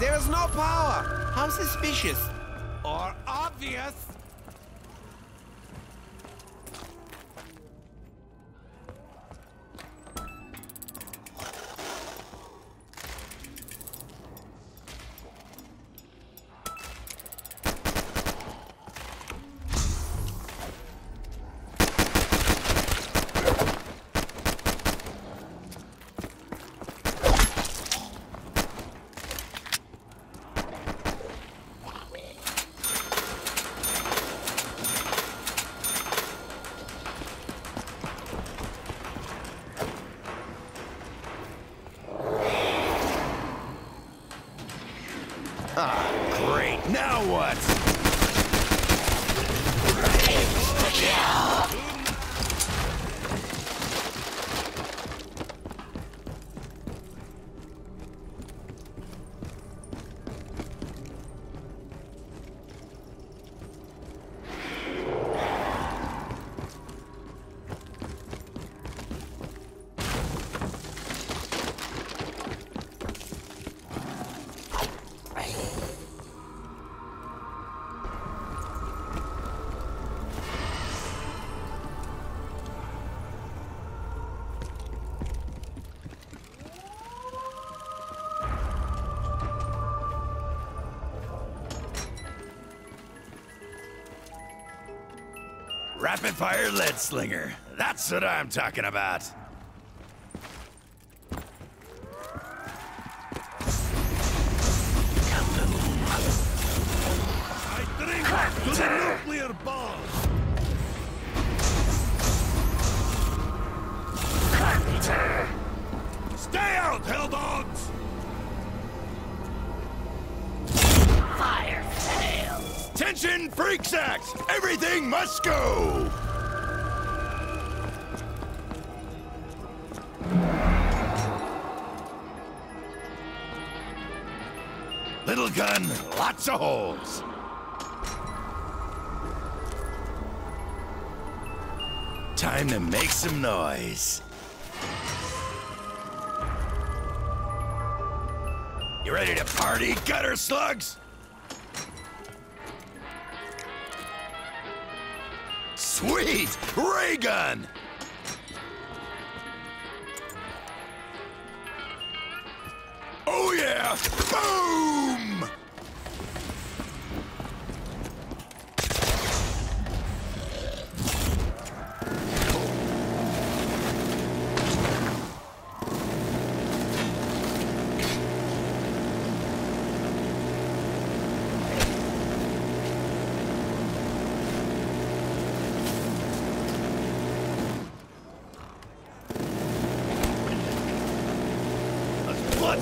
There is no power. How suspicious. Or obvious. Rapid fire lead slinger. That's what I'm talking about. I drink to the nuclear bomb! Stay out, hell Attention, freaks act! Everything must go! Little gun, lots of holes. Time to make some noise. You ready to party, gutter slugs? Sweet! Ray gun!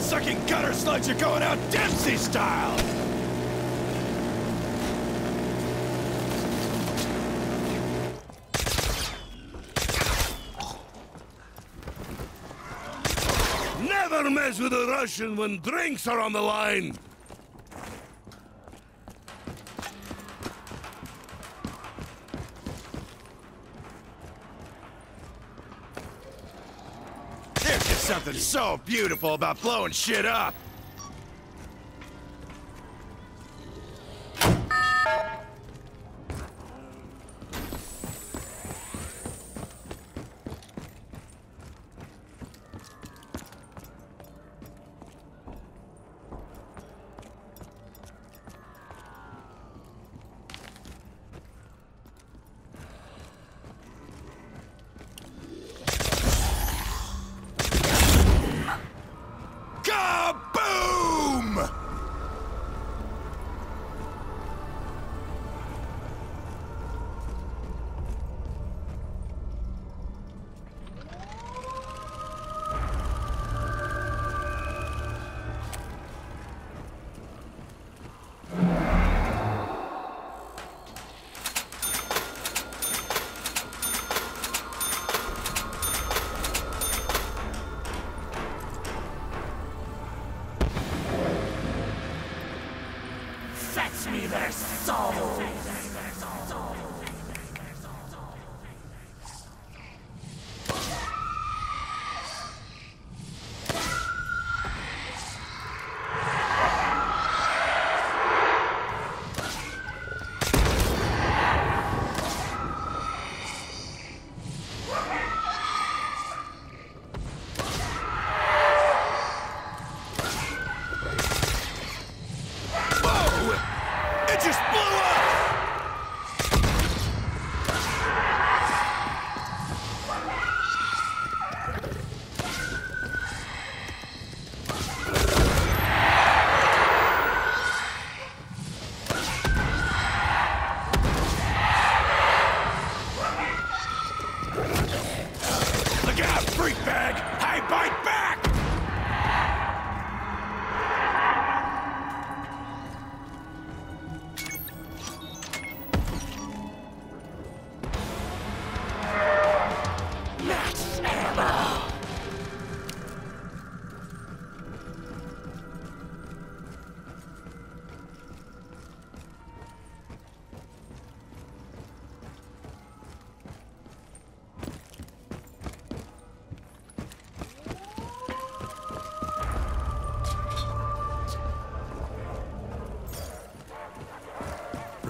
Blood-sucking gutter slugs are going out Dempsey style! Never mess with a Russian when drinks are on the line! Something so beautiful about blowing shit up.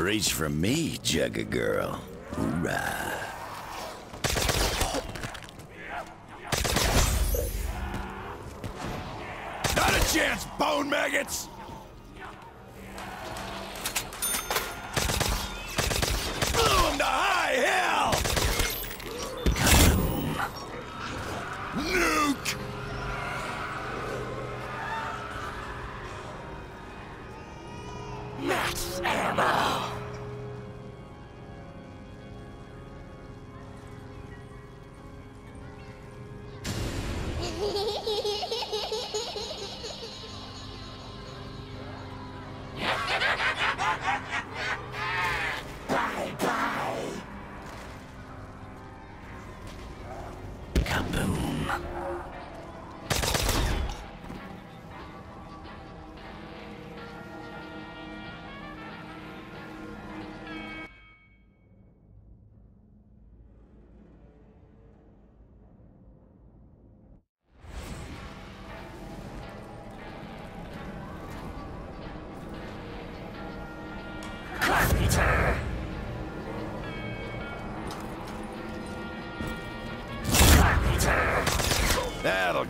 Reach for me, Jugga girl. Hoorah. Not a chance, bone maggots!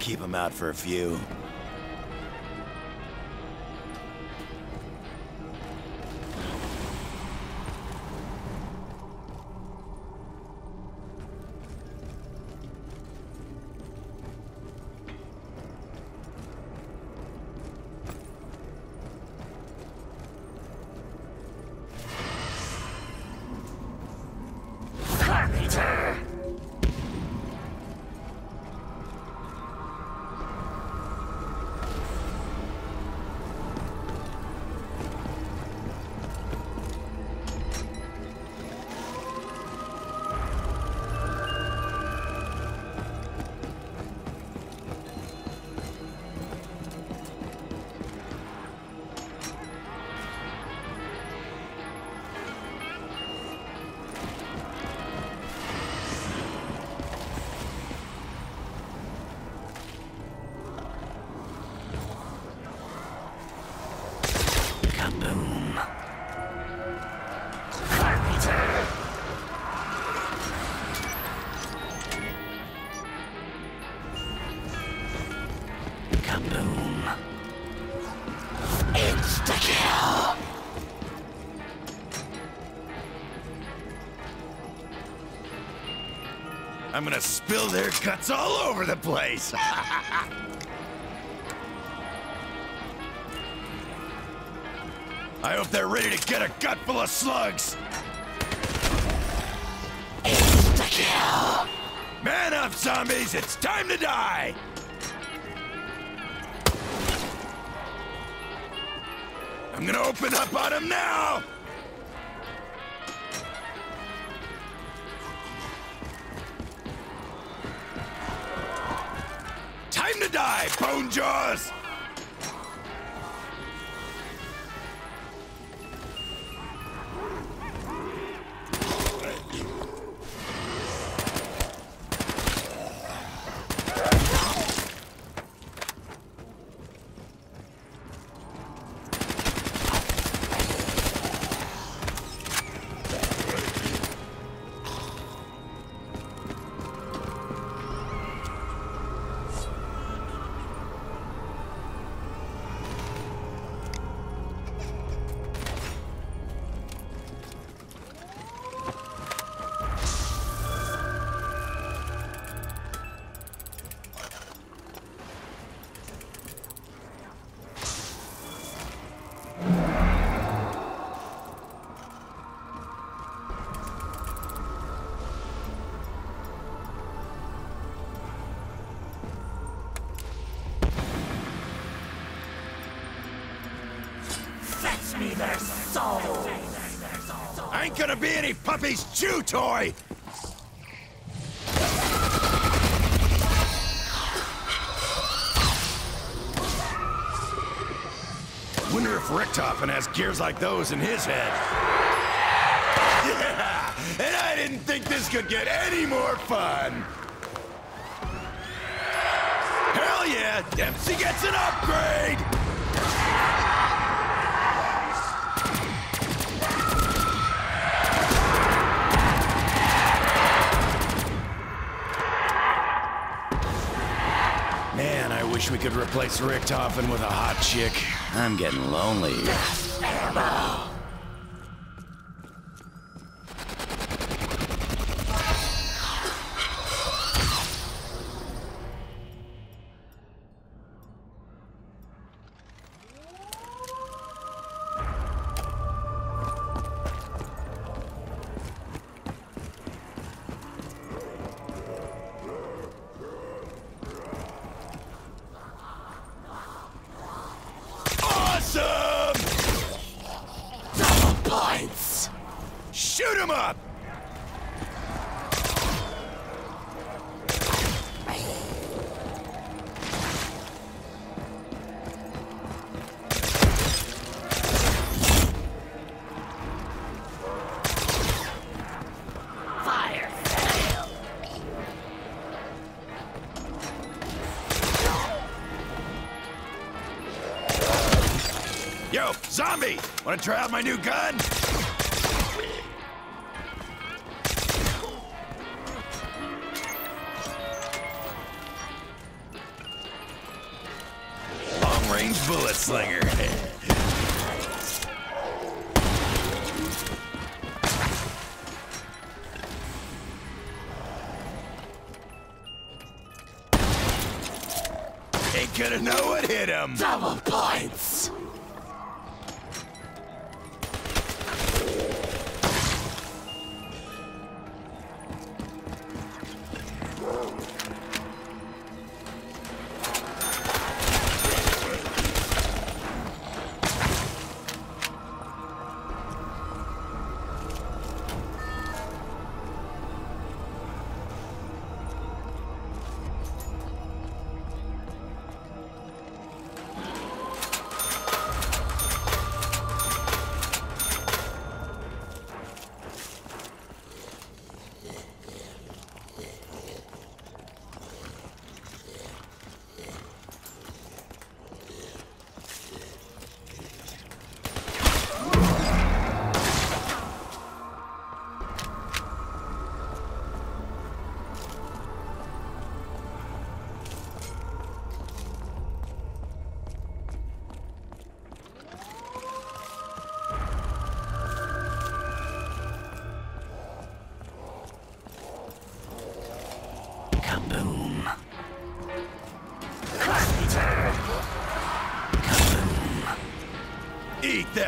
Keep him out for a few. I'm gonna spill their guts all over the place! I hope they're ready to get a gut full of slugs! Insta-kill. Man up, zombies! It's time to die! I'm gonna open up on them now! Die, Bone Jaws! Gonna be any puppy's chew toy! Wonder if Richtofen has gears like those in his head. Yeah! And I didn't think this could get any more fun! Hell yeah! Dempsey gets an upgrade! We could replace Richtofen with a hot chick. I'm getting lonely. Zombie! Wanna try out my new gun? Long range bullet slinger. Ain't gonna know what hit him. Double points.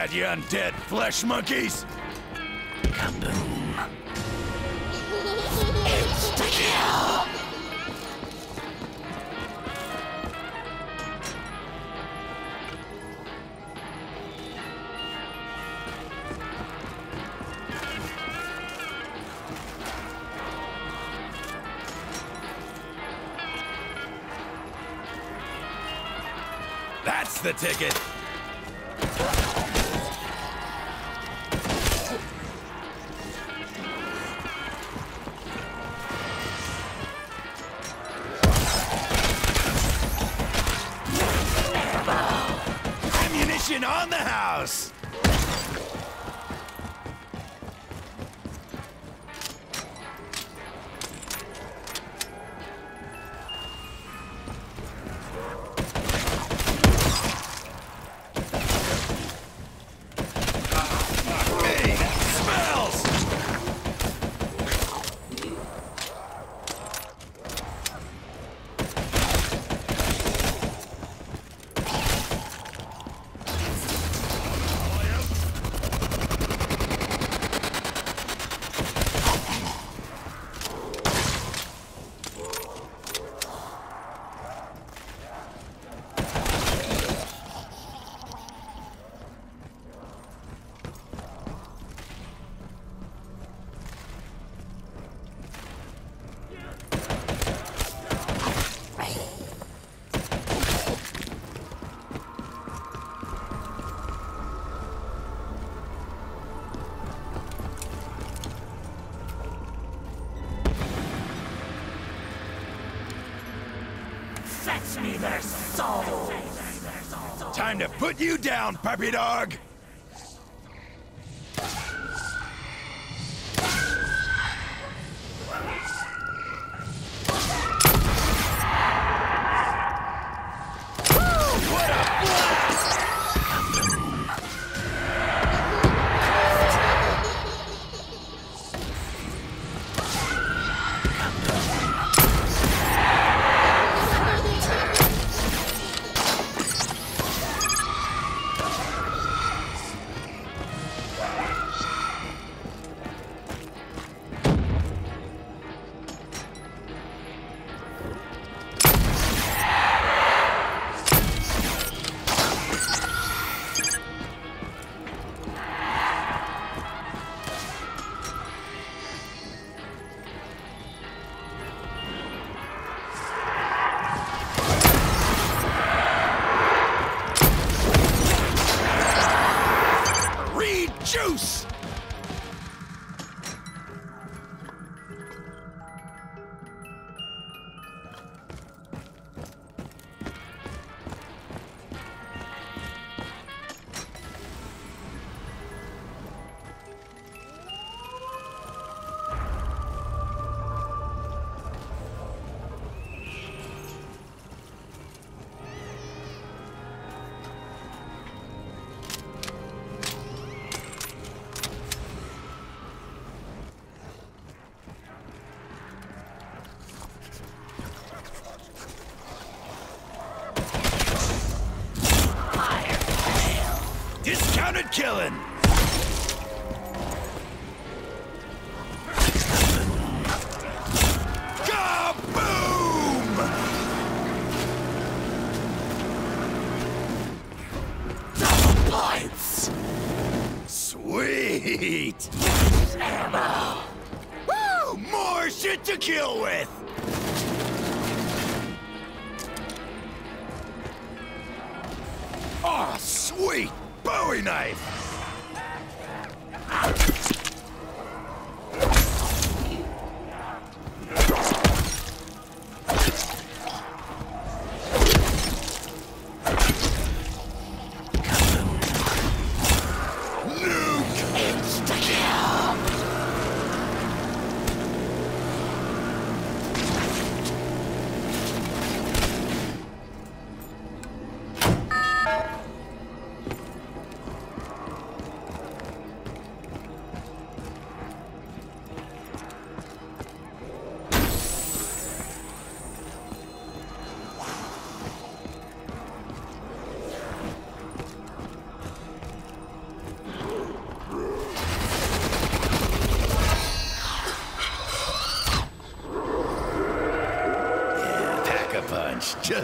That, you undead flesh monkeys! Kaboom. Insta-kill. That's the ticket! Down, puppy dog! Killing! Sweet! Woo! More shit to kill with!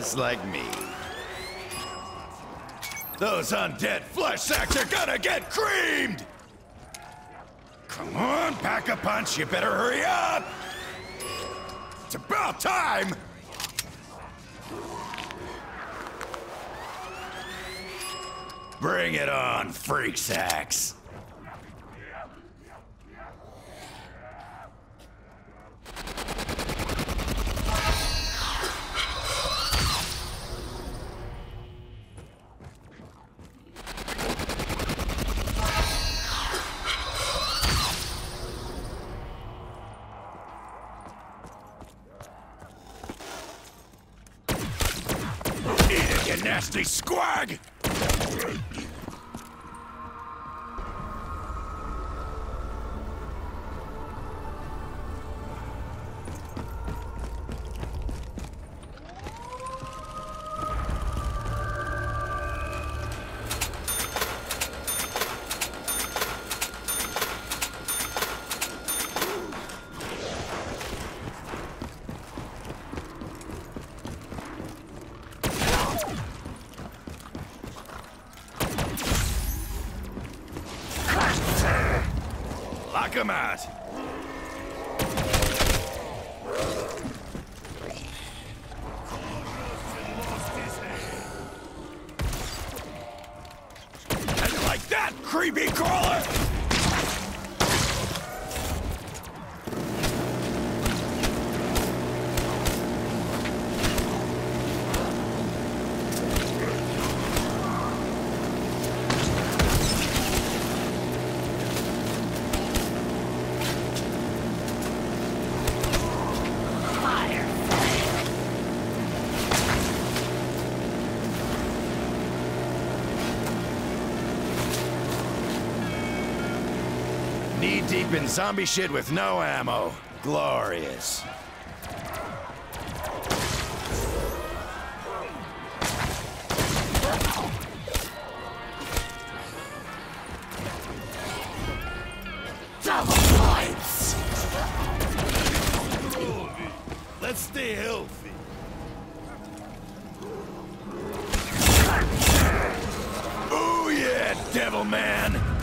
Just like me. Those undead flesh sacks are gonna get creamed! Come on, pack a punch, you better hurry up! It's about time! Bring it on, freak sacks! Lock knee deep in zombie shit with no ammo. Glorious. Double points! Let's stay healthy. Oh yeah, devil man!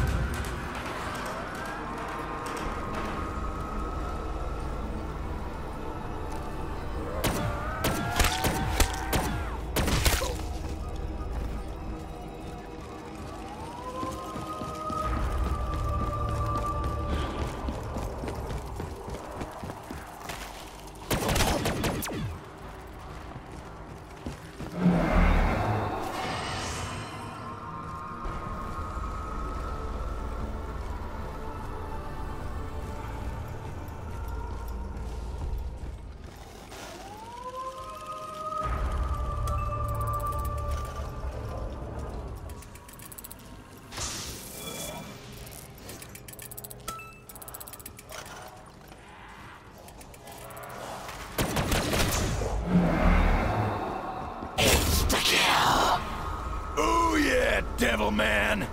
devil, man!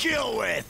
kill with!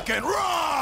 rock and!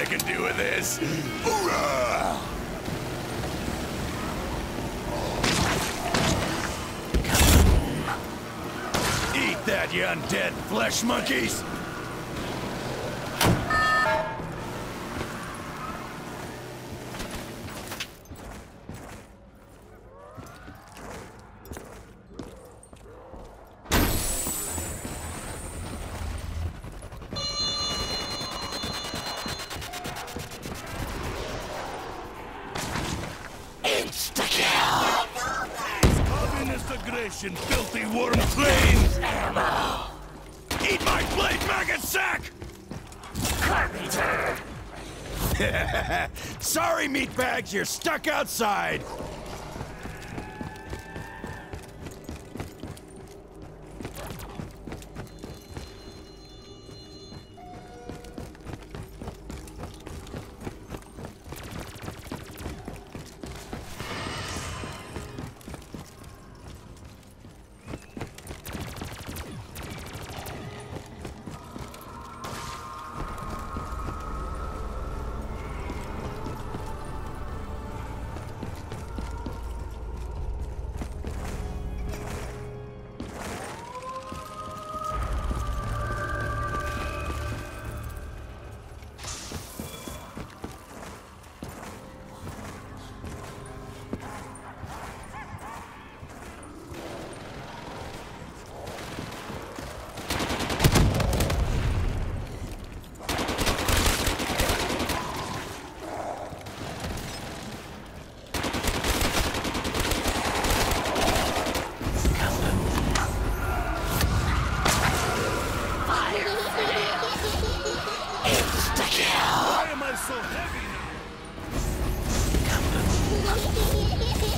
I can do with this. Hoorah! Eat that, you undead flesh monkeys! faggot sack! Sorry, meatbags. you're stuck outside.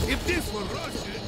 If this were Russia,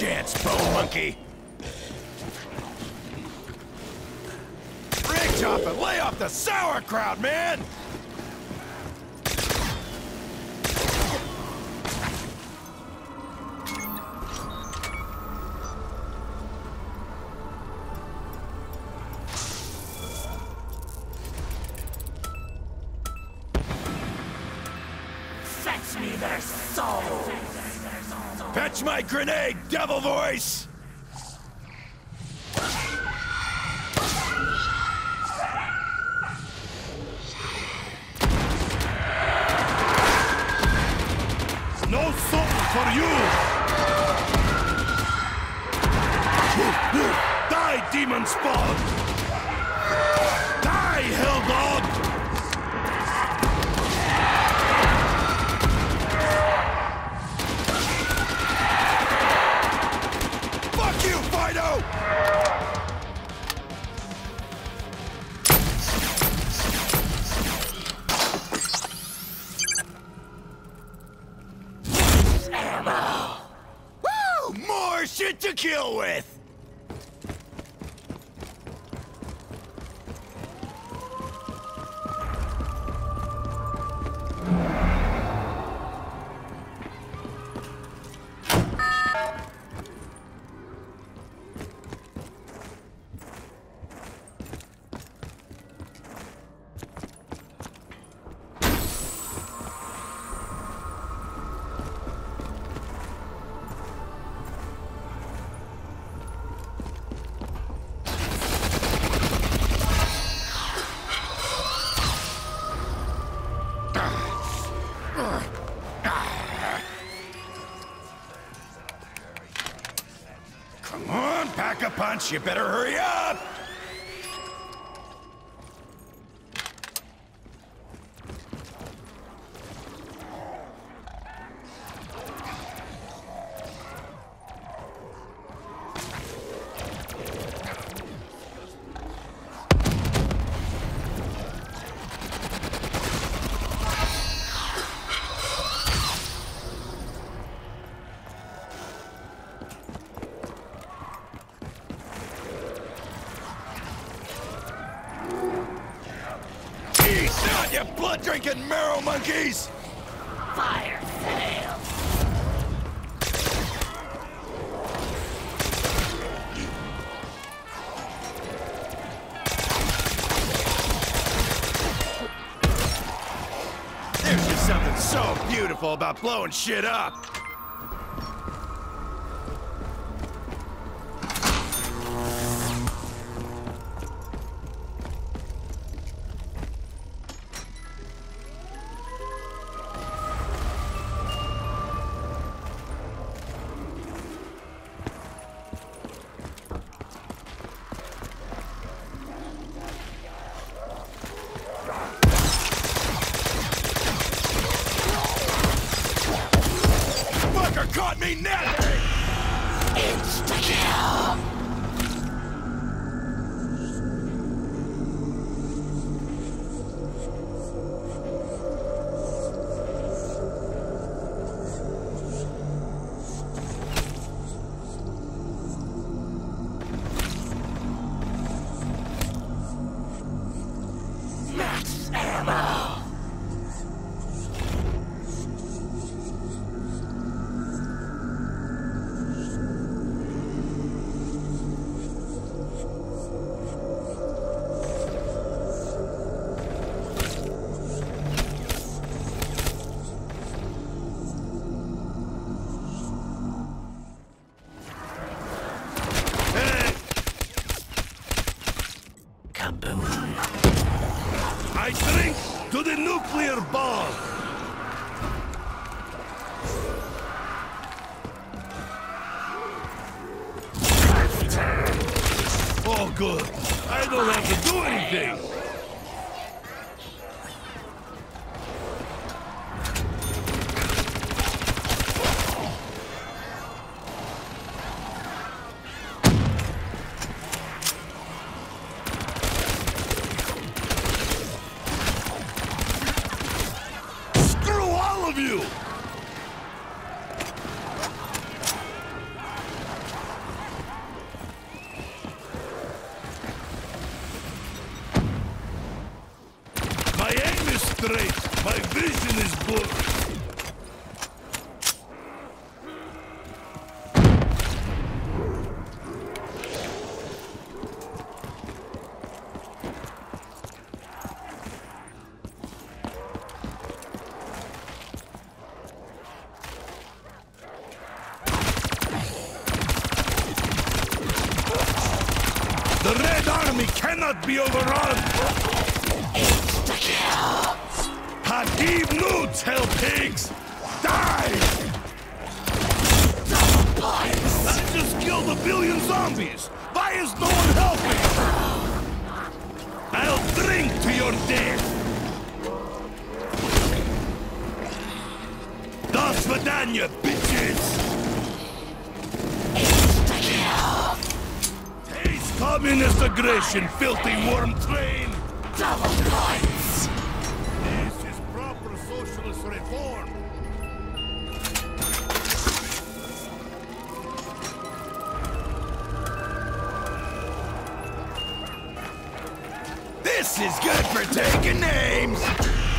chance, bone monkey. Rig chopper, lay off the sauerkraut, man! You better hurry up! drinking marrow monkeys! Fire sale! There's just something so beautiful about blowing shit up! Between them! Monday. Your death! Das Vidania, bitches! Taste communist aggression, filthy worm train! Double points! This is proper socialist reform! This is good for taking names!